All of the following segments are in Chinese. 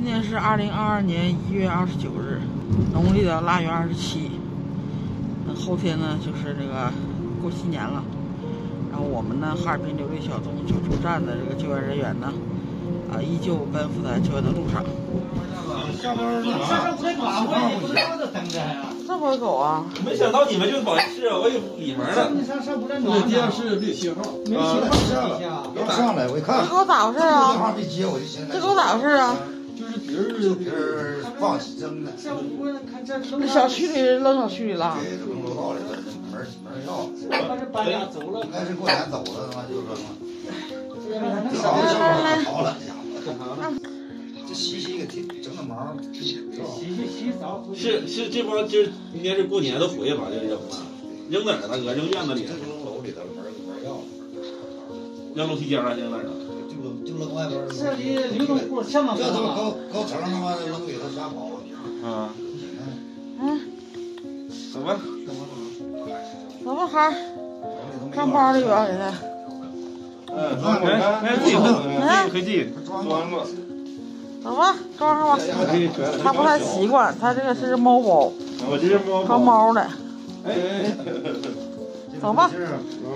今天是二零二二年一月二十九日，农历的腊月二十七。那后天呢，就是这个过新年了。然后我们呢，哈尔滨琉璃小东救助站的这个救援人员呢，啊，依旧奔赴在救援的路上。下班了，上不抓我，也不让等着呀。这会儿狗啊？没想到你们就是保健室，我以为里面呢。你上上不来暖。电视没有信号，没信号下了，刚上来我一看，这狗咋回事啊？电话没接，我就寻思这狗咋回事啊？就是别人别人放扔的，小区里扔小区里了。对，扔楼道里了，门门绕。他是搬家走了应。该是过年走了，他妈就扔了。好来好了，这家伙，这洗洗给整整毛。洗洗洗澡。是是，这帮今儿应该是过年都回去吧，就扔了。扔哪儿了，大哥？扔院子里这，扔楼里头，门门绕。扔楼梯间了，扔哪儿了？就扔就扔外边。这里流动这他妈。高高层他妈的扔给他瞎跑，啊，不行啊！嗯，走吧。走吧，孩儿，上班里边给他。嗯，来来，自己回自己回自己装吧。走吧，装上吧。他不太习惯，他这个是猫包，我这是猫装猫的。哎哎，走吧，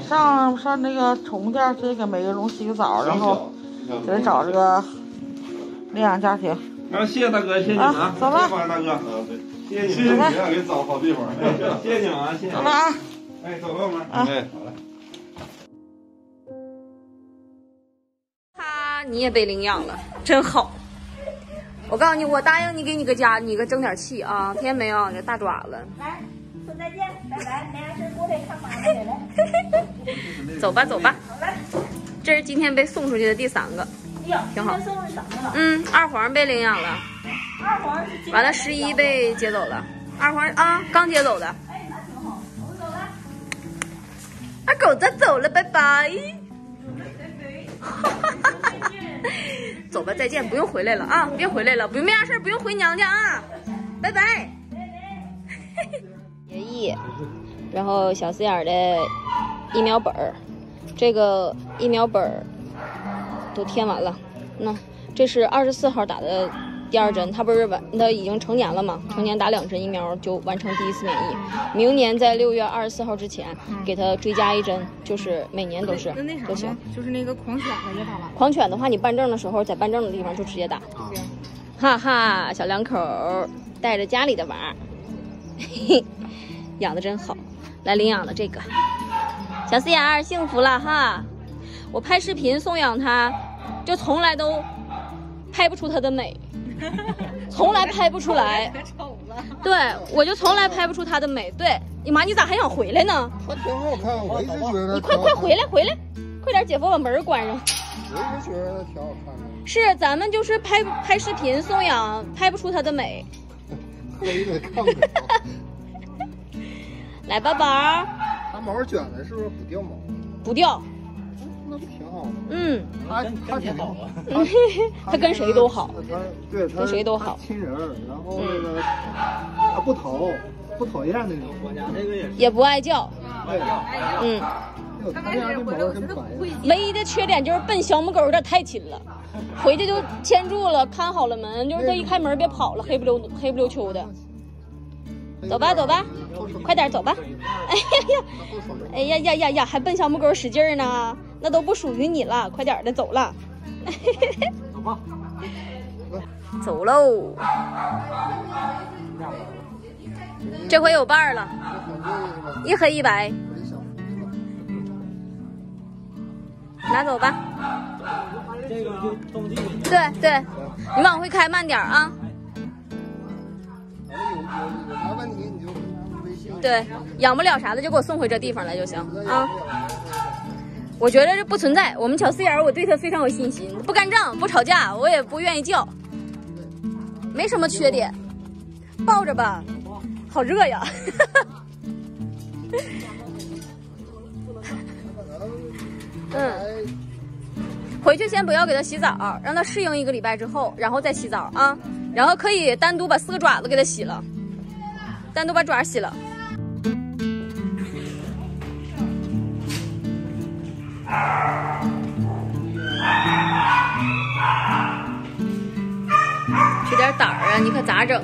上上那个宠物店，直接给美个龙洗个澡，然后给他找这个领养家庭。啊，谢谢大哥，谢谢你们啊走吧谢谢大哥。谢谢你们，谢谢你啊，给找好地方。谢谢你们啊，谢谢走。了啊。哎，走吧，我们。啊哎，好嘞。哈，你也被领养了，真好。我告诉你，我答应你，给你个家，你个争点气啊！听见没有？这大爪子。来，说再见，拜拜，没啥事过来看妈妈去了。走吧，走吧。好嘞。这是今天被送出去的第三个。挺好？嗯，二黄被领养了，二黄是完了十一被接走了。二黄啊，刚接走的。哎，那挺好，我走了。二狗子走了，拜拜。走吧，再见，不用回来了啊，别回来了，不用没啥事儿不用回娘家啊，拜拜。协议，然后小四眼的疫苗本儿，这个疫苗本儿都填完了。那这是二十四号打的第二针，他不是完，他已经成年了嘛？成年打两针疫苗就完成第一次免疫。明年在六月二十四号之前给他追加一针，就是每年都是都行。？就是那个狂犬的也打完。狂犬的话，你办证的时候在办证的地方就直接打。哈哈，小两口带着家里的娃，嘿嘿，养的真好。来领养了这个小四眼儿，幸福了哈！我拍视频送养它，就从来都拍不出它的美，从来拍不出来。可丑了。对，我就从来拍不出它的美。对，你妈，你咋还想回来呢？他挺好看，我一直觉得。你快快回来，回来，快点，姐夫把门关上。我一直觉得他挺好看的。是，咱们就是拍拍视频送养，拍不出它的美。非得看看。来，宝宝儿，它毛卷的是不是不掉毛？不掉。那不挺好的？嗯，他他挺好啊。他跟谁都好。他对他跟谁都好亲人，然后那个他不讨不讨厌那种。我家这个也是。也不爱叫。对，嗯，哎呦他家这毛真。唯一的缺点就是奔小母狗有点太亲了，回去就牵住了，看好了门，就是这一开门别跑了，黑不溜黑不溜秋的。走吧，走吧，快点走吧。哎呀呀，哎呀呀呀呀，还奔小母狗使劲儿呢，那都不属于你了，快点的走了。走吧。走喽。这回有伴儿了，一黑一白，拿走吧。这个就。对对，你往回开慢点啊。对，养不了啥的就给我送回这地方来就行啊。我觉得这不存在，我们小四眼儿我对它非常有信心，不干仗，不吵架，我也不愿意叫，没什么缺点。抱着吧，好热呀。嗯，回去先不要给它洗澡，让它适应一个礼拜之后，然后再洗澡啊。然后可以单独把四个爪子给它洗了，单独把爪洗了。这点胆儿啊，你可咋整？